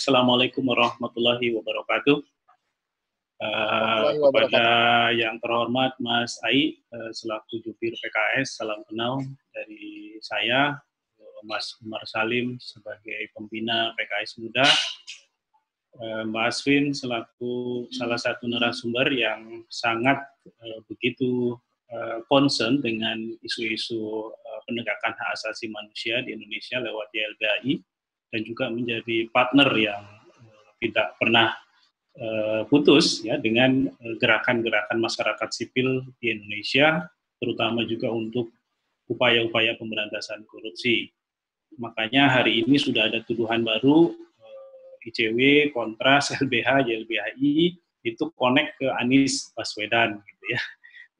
Assalamualaikum warahmatullahi wabarakatuh. Uh, kepada yang terhormat Mas Ai uh, selaku jubir PKS, salam kenal dari saya, Mas Umar Salim sebagai pembina PKS Muda, uh, Mbak Aswin selaku salah satu narasumber yang sangat uh, begitu uh, concern dengan isu-isu uh, penegakan hak asasi manusia di Indonesia lewat YLBAI dan juga menjadi partner yang uh, tidak pernah uh, putus ya dengan eh, gerakan-gerakan masyarakat sipil di Indonesia, terutama juga untuk upaya-upaya pemberantasan korupsi. Makanya hari ini sudah ada tuduhan baru ICW, Kontras, LBH, YLBHI itu connect ke Anies Baswedan gitu ya.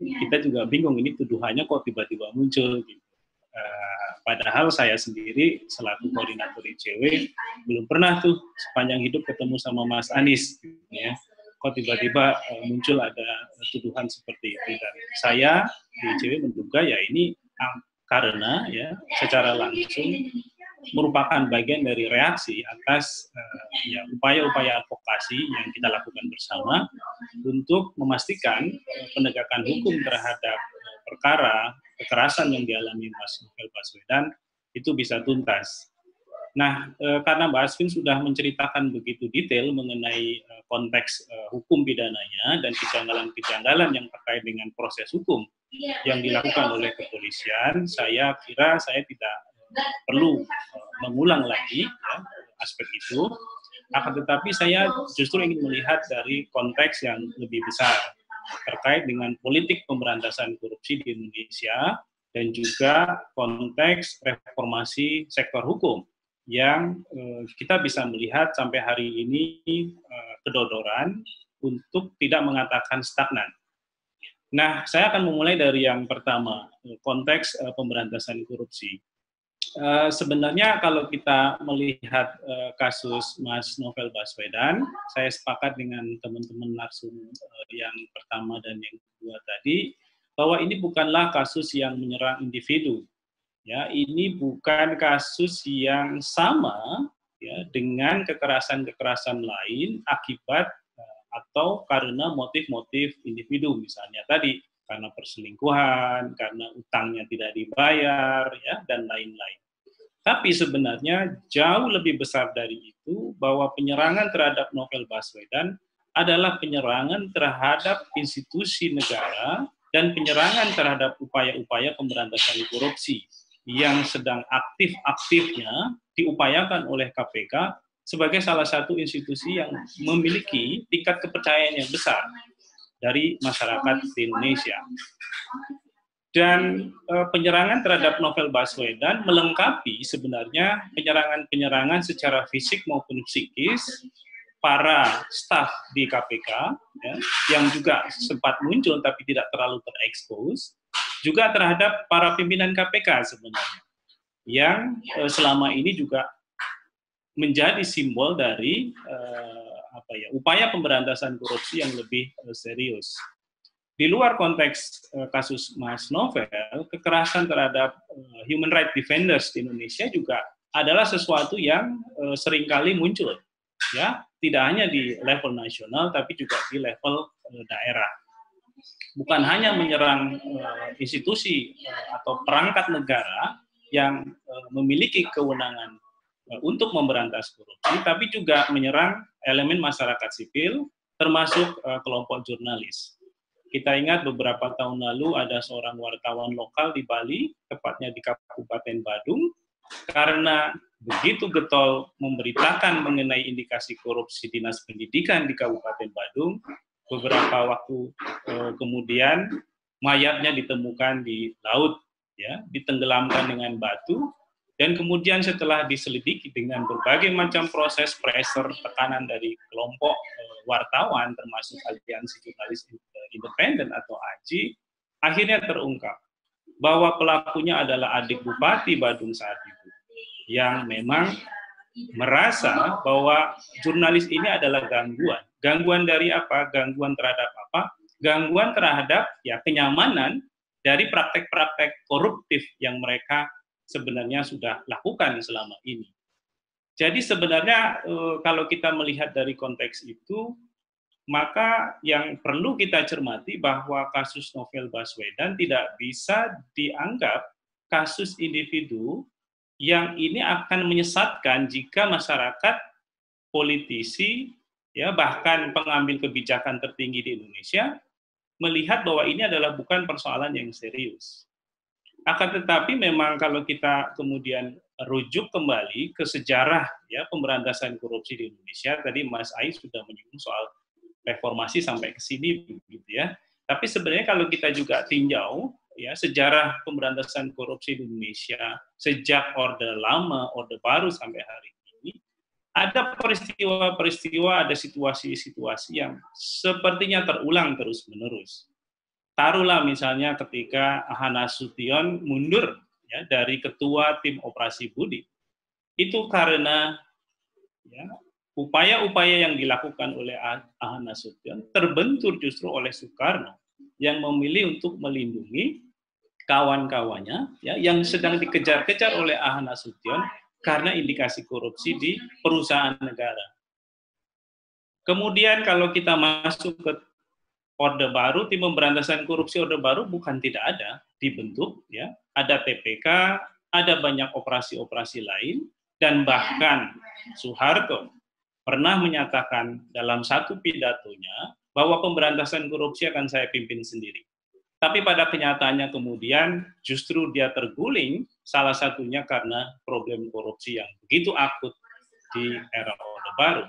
Iya. Kita juga bingung ini tuduhannya kok tiba-tiba muncul gitu. Uh, padahal saya sendiri selaku koordinator ICW belum pernah tuh sepanjang hidup ketemu sama Mas Anies ya. Kok tiba-tiba uh, muncul ada tuduhan seperti itu. Dan saya di ICW menduga ya ini uh, karena ya secara langsung merupakan bagian dari reaksi atas uh, ya upaya-upaya advokasi yang kita lakukan bersama untuk memastikan uh, penegakan hukum terhadap perkara kekerasan yang dialami Mas Novel Baswedan itu bisa tuntas. Nah, e, karena Mbak Asvin sudah menceritakan begitu detail mengenai e, konteks e, hukum pidananya dan kejanggalan-kejanggalan yang terkait dengan proses hukum yang dilakukan oleh kepolisian, saya kira saya tidak perlu mengulang lagi ya, aspek itu. Akan tetapi saya justru ingin melihat dari konteks yang lebih besar terkait dengan politik pemberantasan korupsi di Indonesia dan juga konteks reformasi sektor hukum yang eh, kita bisa melihat sampai hari ini eh, kedodoran untuk tidak mengatakan stagnan. Nah, saya akan memulai dari yang pertama, eh, konteks eh, pemberantasan korupsi. Uh, sebenarnya kalau kita melihat uh, kasus Mas Novel Baswedan, saya sepakat dengan teman-teman narsum uh, yang pertama dan yang kedua tadi bahwa ini bukanlah kasus yang menyerang individu. Ya, ini bukan kasus yang sama ya dengan kekerasan-kekerasan lain akibat atau karena motif-motif individu misalnya tadi karena perselingkuhan, karena utangnya tidak dibayar, ya, dan lain-lain. Tapi sebenarnya jauh lebih besar dari itu bahwa penyerangan terhadap Novel Baswedan adalah penyerangan terhadap institusi negara dan penyerangan terhadap upaya-upaya pemberantasan korupsi yang sedang aktif-aktifnya diupayakan oleh KPK sebagai salah satu institusi yang memiliki tingkat kepercayaan yang besar dari masyarakat di Indonesia. Dan e, penyerangan terhadap Novel Baswedan melengkapi sebenarnya penyerangan-penyerangan secara fisik maupun psikis para staf di KPK ya, yang juga sempat muncul tapi tidak terlalu terekspos, juga terhadap para pimpinan KPK sebenarnya yang e, selama ini juga menjadi simbol dari e, apa ya upaya pemberantasan korupsi yang lebih uh, serius. Di luar konteks uh, kasus Mas Novel, kekerasan terhadap uh, human rights defenders di Indonesia juga adalah sesuatu yang uh, sering kali muncul, ya tidak hanya di level nasional tapi juga di level daerah. Bukan hanya menyerang institusi atau perangkat negara yang memiliki kewenangan untuk memberantas korupsi, tapi juga menyerang elemen masyarakat sipil, termasuk uh, kelompok jurnalis. Kita ingat beberapa tahun lalu ada seorang wartawan lokal di Bali, tepatnya di Kabupaten Badung, karena begitu getol memberitakan mengenai indikasi korupsi dinas pendidikan di Kabupaten Badung, beberapa waktu uh, kemudian mayatnya ditemukan di laut, ya, ditenggelamkan dengan batu, dan kemudian setelah diselidiki dengan berbagai macam proses pressure, tekanan dari kelompok uh, wartawan, termasuk Aliansi Jurnalis Independen atau AJI, akhirnya terungkap bahwa pelakunya adalah adik Bupati Badung saat itu, yang memang merasa bahwa jurnalis ini adalah gangguan. Gangguan dari apa? Gangguan terhadap apa? Gangguan terhadap ya kenyamanan dari praktek-praktek koruptif yang mereka sebenarnya sudah lakukan selama ini. Jadi sebenarnya eh, kalau kita melihat dari konteks itu, maka yang perlu kita cermati bahwa kasus Novel Baswedan tidak bisa dianggap kasus individu yang ini akan menyesatkan jika masyarakat, politisi, ya bahkan pengambil kebijakan tertinggi di Indonesia melihat bahwa ini adalah bukan persoalan yang serius. Akan tetapi memang kalau kita kemudian rujuk kembali ke sejarah ya pemberantasan korupsi di Indonesia, tadi Mas Ais sudah menyinggung soal reformasi sampai ke sini begitu ya. Tapi sebenarnya kalau kita juga tinjau ya sejarah pemberantasan korupsi di Indonesia sejak Orde Lama, Orde Baru sampai hari ini, ada peristiwa-peristiwa, ada situasi-situasi yang sepertinya terulang terus-menerus taruhlah misalnya ketika Ahana Sution mundur ya dari ketua tim operasi Budi itu karena ya, upaya-upaya yang dilakukan oleh Ahana Sution terbentur justru oleh Soekarno yang memilih untuk melindungi kawan-kawannya ya yang sedang dikejar-kejar oleh Ahana Sution karena indikasi korupsi di perusahaan negara. Kemudian kalau kita masuk ke Orde Baru, tim pemberantasan korupsi Orde Baru bukan tidak ada, dibentuk ya. Ada TPK, ada banyak operasi-operasi lain dan bahkan Soeharto pernah menyatakan dalam satu pidatonya bahwa pemberantasan korupsi akan saya pimpin sendiri. Tapi pada kenyataannya kemudian justru dia terguling salah satunya karena problem korupsi yang begitu akut di era Orde Baru.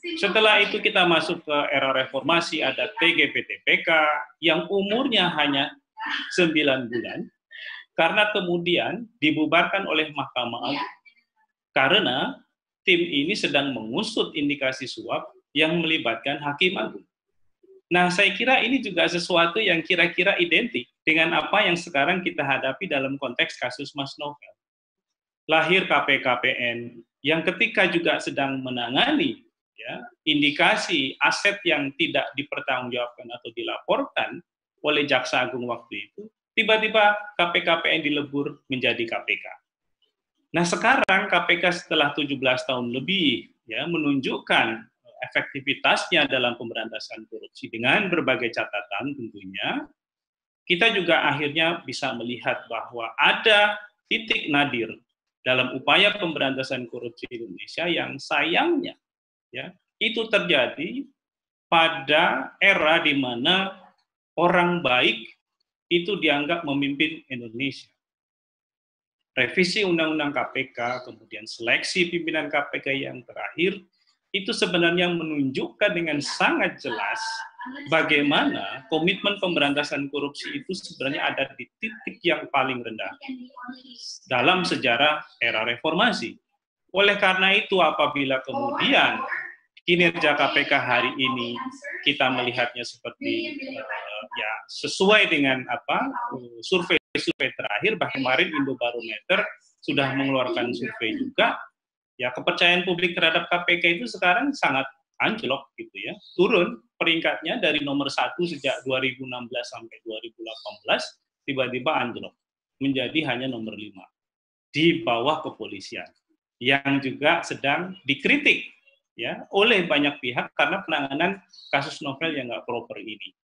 Setelah itu kita masuk ke era reformasi, ada TGPTPK yang umurnya hanya 9 bulan, karena kemudian dibubarkan oleh Mahkamah Agung. Karena tim ini sedang mengusut indikasi suap yang melibatkan Hakim Agung. Nah, saya kira ini juga sesuatu yang kira-kira identik dengan apa yang sekarang kita hadapi dalam konteks kasus Mas Novel. Lahir KPKPN yang ketika juga sedang menangani ya, indikasi aset yang tidak dipertanggungjawabkan atau dilaporkan oleh Jaksa Agung waktu itu, tiba-tiba KPKPN dilebur menjadi KPK. Nah sekarang KPK setelah 17 tahun lebih ya menunjukkan efektivitasnya dalam pemberantasan korupsi dengan berbagai catatan tentunya, kita juga akhirnya bisa melihat bahwa ada titik nadir dalam upaya pemberantasan korupsi di Indonesia yang sayangnya ya itu terjadi pada era di mana orang baik itu dianggap memimpin Indonesia. Revisi Undang-Undang KPK, kemudian seleksi pimpinan KPK yang terakhir, itu sebenarnya menunjukkan dengan sangat jelas bagaimana komitmen pemberantasan korupsi itu sebenarnya ada di titik yang paling rendah dalam sejarah era reformasi. Oleh karena itu, apabila kemudian kinerja KPK hari ini kita melihatnya seperti uh, ya sesuai dengan apa survei-survei terakhir bahkan kemarin Indobarometer sudah mengeluarkan survei juga. Ya kepercayaan publik terhadap KPK itu sekarang sangat anjlok gitu ya. Turun peringkatnya dari nomor satu sejak 2016 sampai 2018 tiba-tiba anjlok menjadi hanya nomor lima di bawah kepolisian yang juga sedang dikritik ya oleh banyak pihak karena penanganan kasus novel yang nggak proper ini.